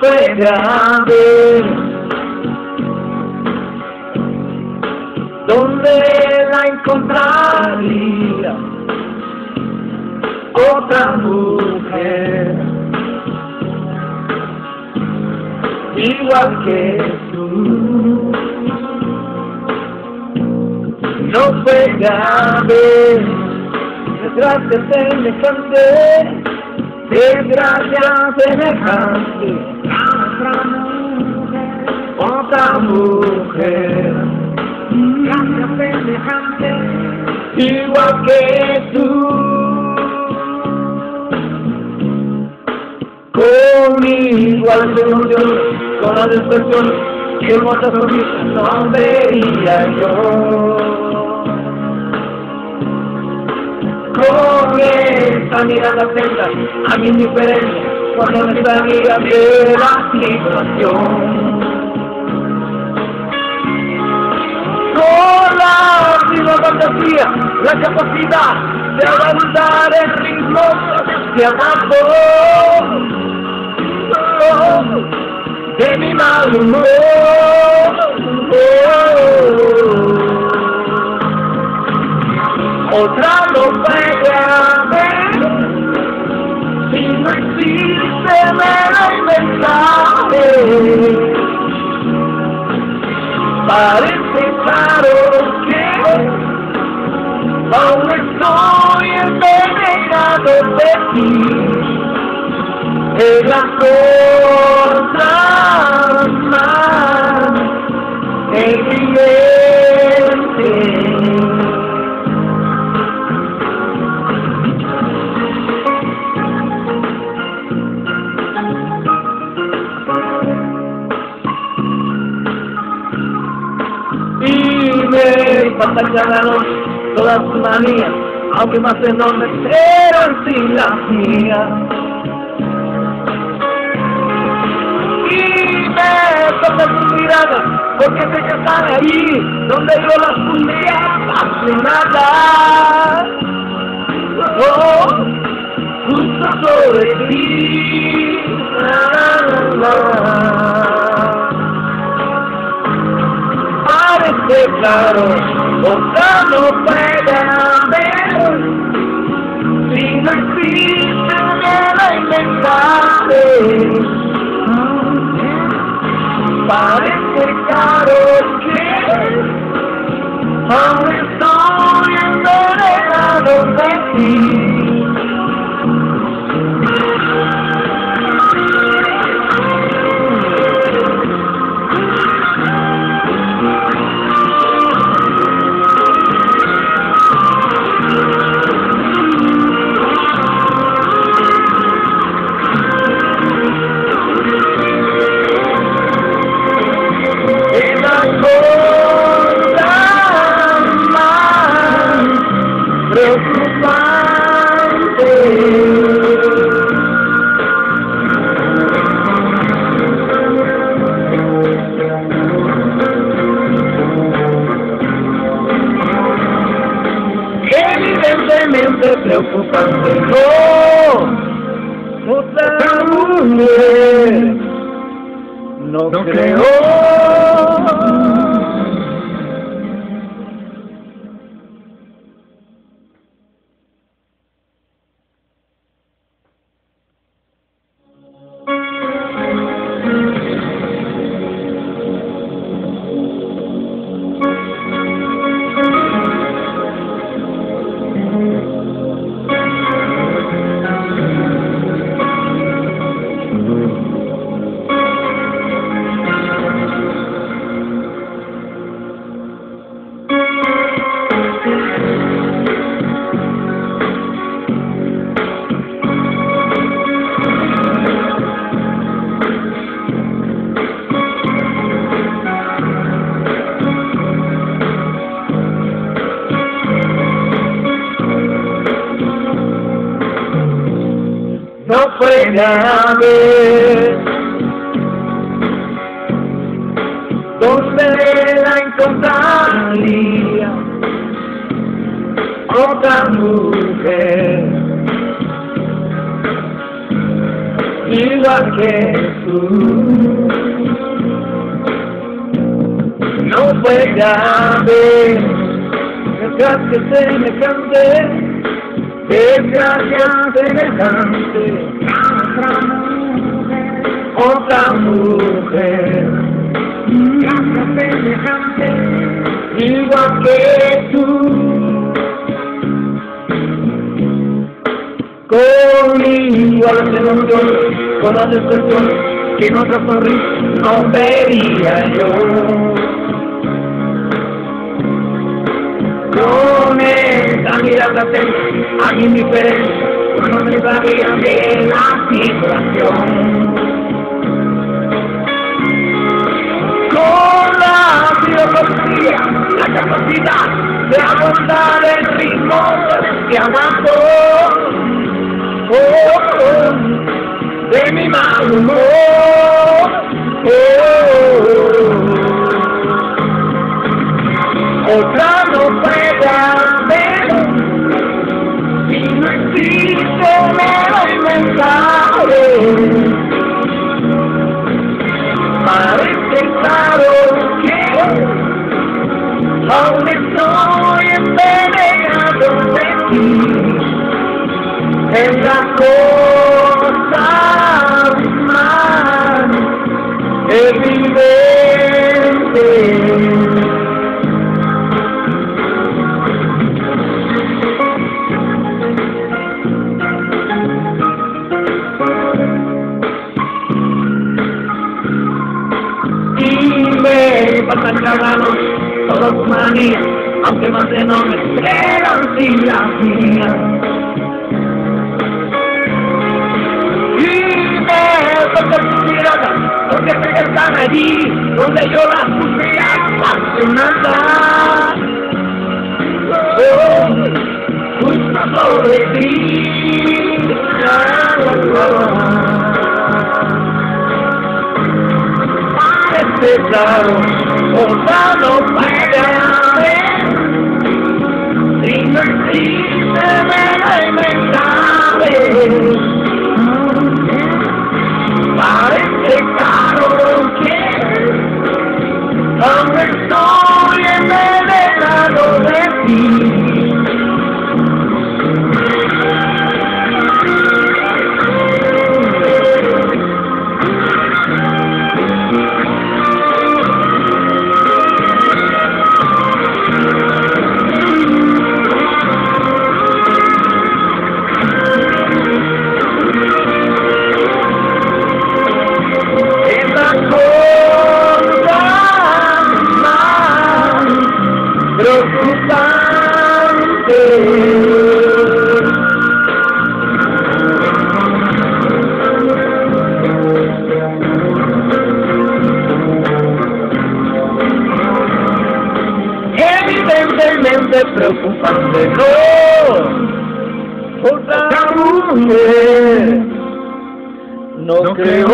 fue grande. ¿Dónde la encontraría? Otra mujer, igual que tú. No fue grave, detrás de semejante, desgracia semejante, otra mujer, gracia semejante, igual que tú. Con igual solución, con la expresión que hermosa sonrisa no vería yo. Con esta mirada atenta a mi indiferencia cuando me salía de la situación. Con la misma fantasía, la capacidad de avanzar el ritmo de amor de mi mal humor. Ti en las cosas más evidentes. Y me pantallanaron todas sus manías, aunque más enormes eran sin las mías. todas sus miradas, porque sé que están ahí, donde yo las podía apasionadas. Oh, justo sobre ti. La, la, la. Parece claro, otra no puede haber, si no existe nada inventable parece claro Evidentemente preocupante. No, otra mujer. No, No creo. Haber. ¿Dónde la encontraría? Otra mujer, igual que tú. No puede haber, dejar que se me cante, desgracia semejante otra mujer, gracia semejante, igual que tú. Con igual emoción, con la decepción que en otra no vería yo. Con esa atenta a mi indiferencia, no me sabía bien la situación. Con la filosofía, la capacidad de abordar el ritmo que aguantó oh, oh, de mi mal humor. En las sin las mías. porque tus miradas, porque sé que están allí, donde yo las puse apasionadas. Oh, justo sobre ti. Parece claro, otra no Evidentemente preocupante, no, otra mujer. No creo